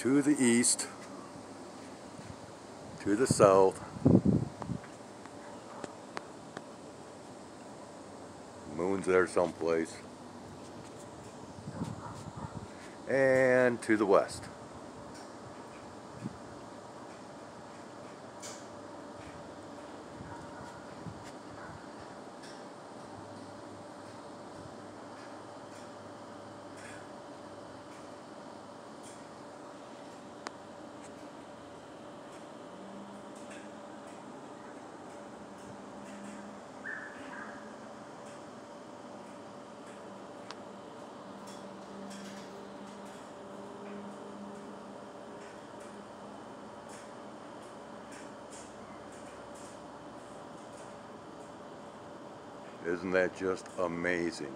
to the east, to the south. Moon's there someplace. And to the west. Isn't that just amazing?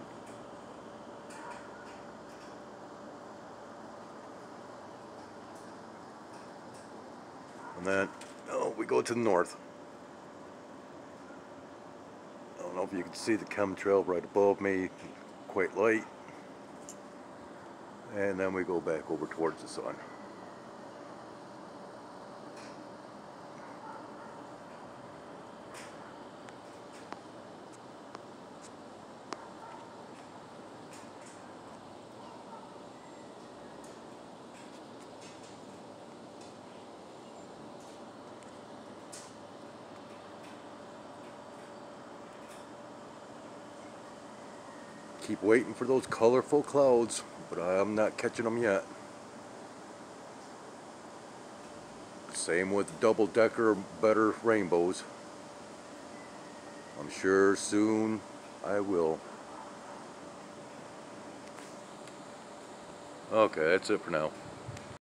And then, oh, we go to the north. I don't know if you can see the chemtrail right above me, quite light. And then we go back over towards the sun. Keep waiting for those colorful clouds, but I'm not catching them yet. Same with double decker better rainbows. I'm sure soon I will. Okay, that's it for now.